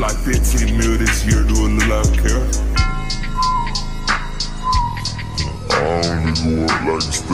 like 15 mil this year, do a little I care. I don't like a.